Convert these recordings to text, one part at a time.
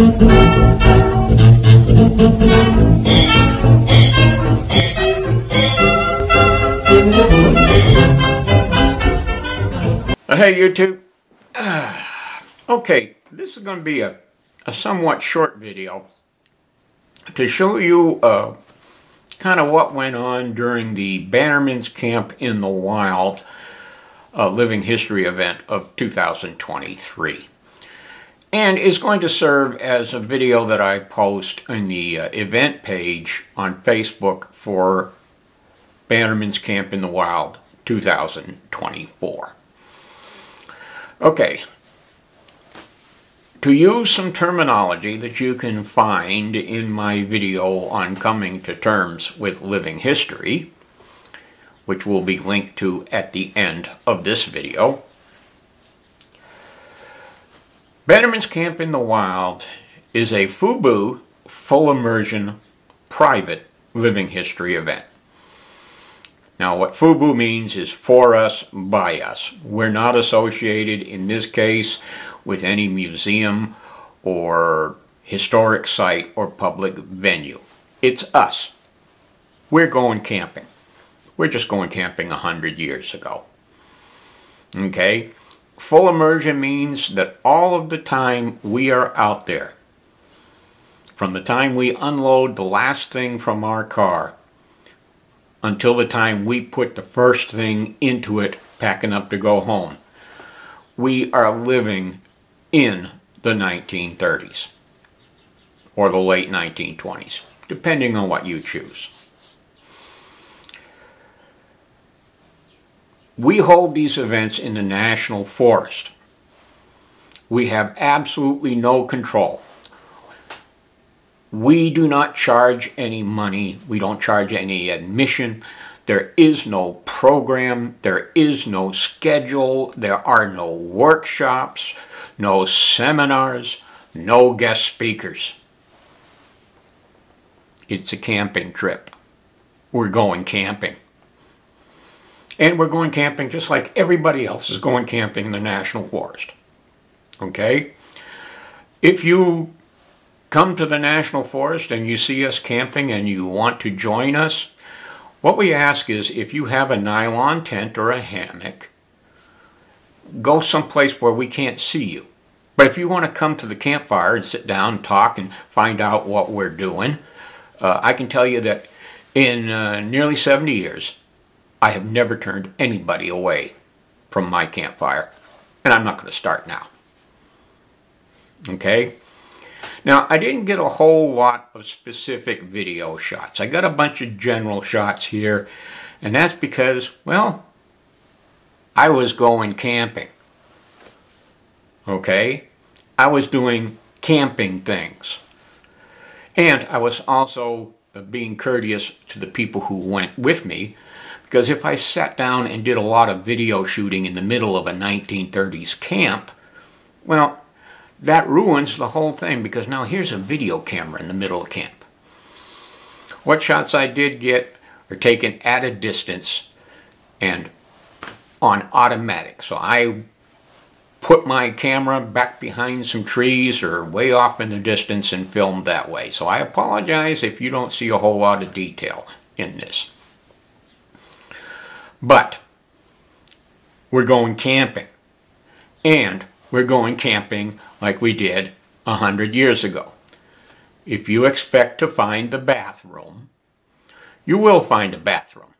Hey YouTube. Uh, okay, this is going to be a, a somewhat short video to show you uh, kind of what went on during the Bannerman's Camp in the Wild uh, Living History event of 2023. And is going to serve as a video that I post in the uh, event page on Facebook for Bannerman's Camp in the Wild 2024. Okay. To use some terminology that you can find in my video on coming to terms with living history, which will be linked to at the end of this video, Bannerman's Camp in the Wild is a FUBU full immersion private living history event. Now, what FUBU means is for us, by us. We're not associated, in this case, with any museum or historic site or public venue. It's us. We're going camping. We're just going camping a hundred years ago. Okay? Full immersion means that all of the time we are out there, from the time we unload the last thing from our car until the time we put the first thing into it, packing up to go home. We are living in the 1930s or the late 1920s, depending on what you choose. We hold these events in the National Forest. We have absolutely no control. We do not charge any money. We don't charge any admission. There is no program. There is no schedule. There are no workshops, no seminars, no guest speakers. It's a camping trip. We're going camping. And we're going camping just like everybody else is going camping in the National Forest. Okay? If you come to the National Forest and you see us camping and you want to join us, what we ask is if you have a nylon tent or a hammock, go someplace where we can't see you. But if you want to come to the campfire and sit down and talk and find out what we're doing, uh, I can tell you that in uh, nearly 70 years, I have never turned anybody away from my campfire. And I'm not going to start now. Okay? Now, I didn't get a whole lot of specific video shots. I got a bunch of general shots here, and that's because, well, I was going camping. Okay? I was doing camping things. And I was also uh, being courteous to the people who went with me, because if I sat down and did a lot of video shooting in the middle of a 1930s camp, well, that ruins the whole thing because now here's a video camera in the middle of camp. What shots I did get are taken at a distance and on automatic. So I put my camera back behind some trees or way off in the distance and filmed that way. So I apologize if you don't see a whole lot of detail in this. But we're going camping. And we're going camping like we did a hundred years ago. If you expect to find the bathroom, you will find a bathroom.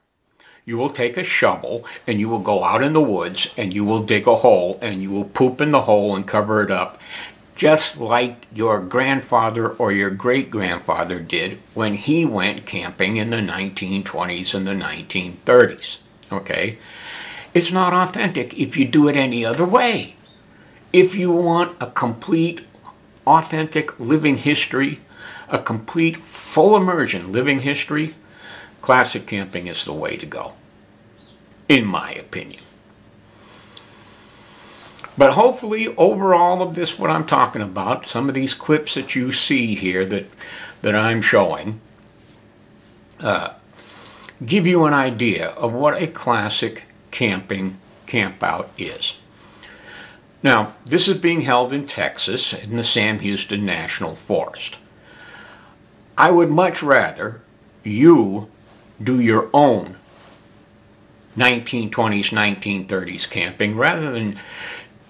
You will take a shovel and you will go out in the woods and you will dig a hole and you will poop in the hole and cover it up just like your grandfather or your great grandfather did when he went camping in the 1920s and the 1930s. Okay? It's not authentic if you do it any other way. If you want a complete, authentic living history, a complete, full immersion living history, classic camping is the way to go, in my opinion. But hopefully, over all of this, what I'm talking about, some of these clips that you see here that, that I'm showing, uh, give you an idea of what a classic camping campout is. Now, this is being held in Texas in the Sam Houston National Forest. I would much rather you do your own 1920s, 1930s camping rather than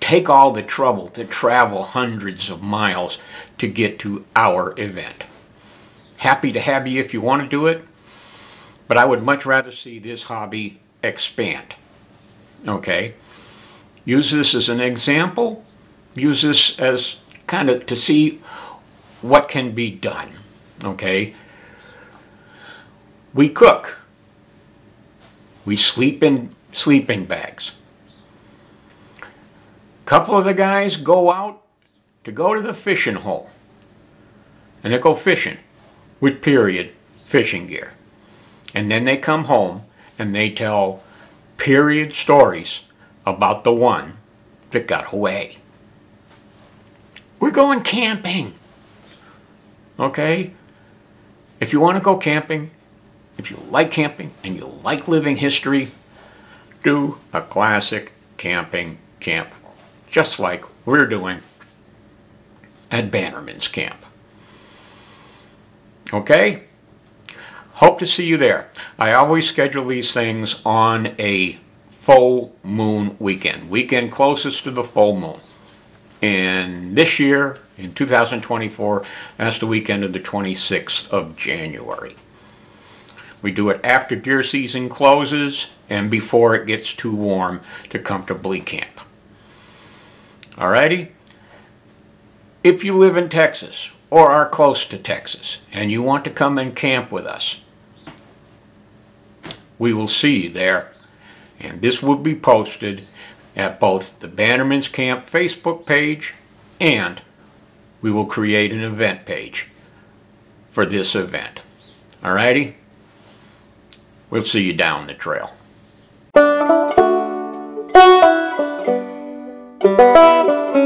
take all the trouble to travel hundreds of miles to get to our event. Happy to have you if you want to do it, but I would much rather see this hobby expand. Okay? Use this as an example. Use this as kind of to see what can be done. Okay? We cook. We sleep in sleeping bags. A couple of the guys go out to go to the fishing hole. And they go fishing with period fishing gear. And then they come home and they tell period stories about the one that got away. We're going camping. Okay? If you want to go camping, if you like camping and you like living history, do a classic camping camp, just like we're doing at Bannerman's Camp. Okay? Hope to see you there. I always schedule these things on a full moon weekend, weekend closest to the full moon. And this year, in 2024, that's the weekend of the 26th of January. We do it after deer season closes and before it gets too warm to comfortably camp. Alrighty? If you live in Texas or are close to Texas and you want to come and camp with us, we will see you there. And this will be posted at both the Bannerman's Camp Facebook page and we will create an event page for this event. Alrighty? We'll see you down the trail. Thank you.